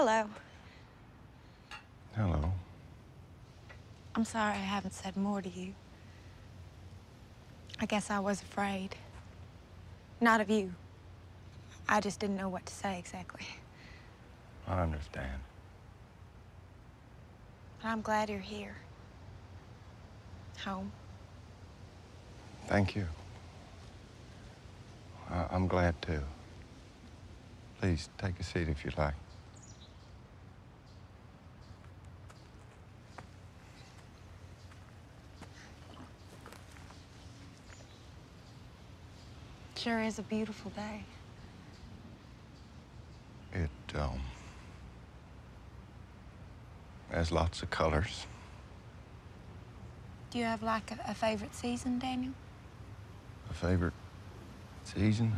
Hello. Hello. I'm sorry I haven't said more to you. I guess I was afraid. Not of you. I just didn't know what to say exactly. I understand. But I'm glad you're here. Home. Thank you. I I'm glad too. Please take a seat if you'd like. Sure is a beautiful day. It, um, has lots of colors. Do you have like a, a favorite season, Daniel? A favorite season?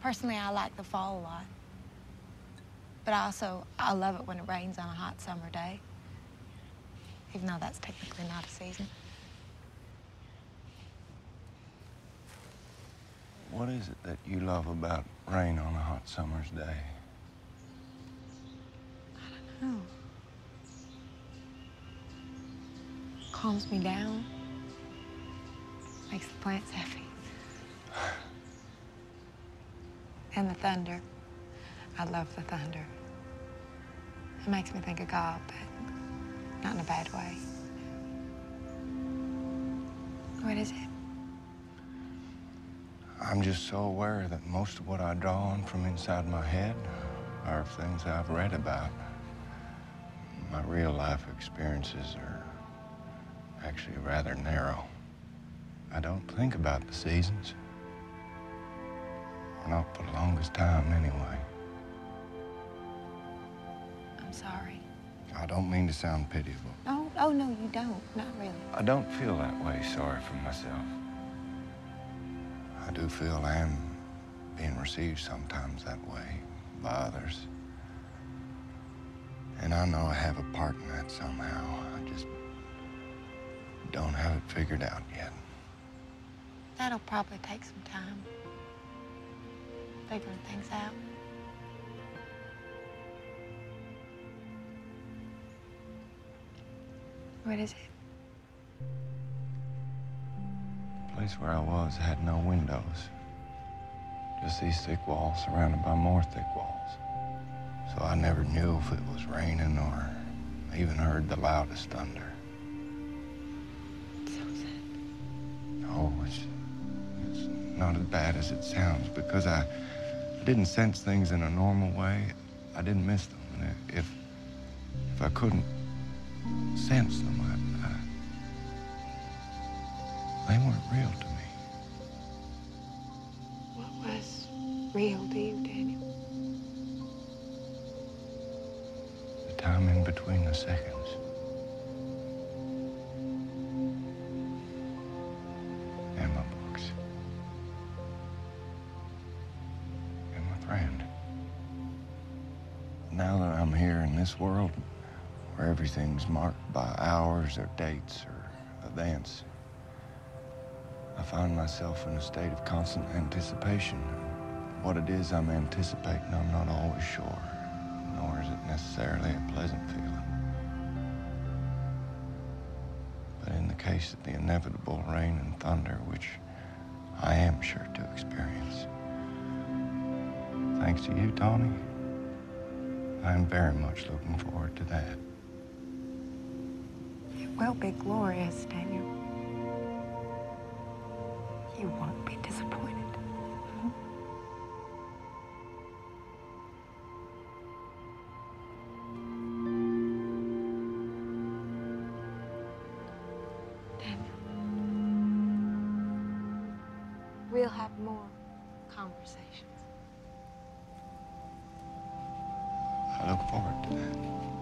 Personally, I like the fall a lot. But I also, I love it when it rains on a hot summer day. Even though that's technically not a season. What is it that you love about rain on a hot summer's day? I don't know. Calms me down. Makes the plants happy. and the thunder. I love the thunder. It makes me think of God, but not in a bad way. What is it? I'm just so aware that most of what I draw on from inside my head are things I've read about. My real life experiences are actually rather narrow. I don't think about the seasons. Not for the longest time, anyway. I'm sorry. I don't mean to sound pitiable. Oh, oh no, you don't. Not really. I don't feel that way sorry for myself. I do feel I am being received sometimes that way by others. And I know I have a part in that somehow. I just don't have it figured out yet. That'll probably take some time. Figuring things out. What is it? The place where I was had no windows. Just these thick walls surrounded by more thick walls. So I never knew if it was raining or even heard the loudest thunder. So sad. No, it's, it's not as bad as it sounds because I, I didn't sense things in a normal way. I didn't miss them. And if, if I couldn't sense them, I, I, they weren't real to me. What was real to you, Daniel? The time in between the seconds. And my books. And my friend. Now that I'm here in this world, where everything's marked by hours or dates or events, find myself in a state of constant anticipation. What it is I'm anticipating, I'm not always sure, nor is it necessarily a pleasant feeling. But in the case of the inevitable rain and thunder, which I am sure to experience, thanks to you, Tawney, I'm very much looking forward to that. It will be glorious, Daniel. You won't be disappointed. Daniel. We'll have more conversations. I look forward to that.